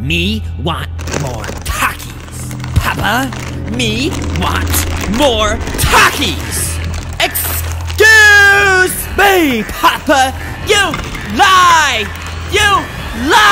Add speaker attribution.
Speaker 1: Me want more Takis. Papa, me want more Takis. Excuse me, Papa. You lie. You lie.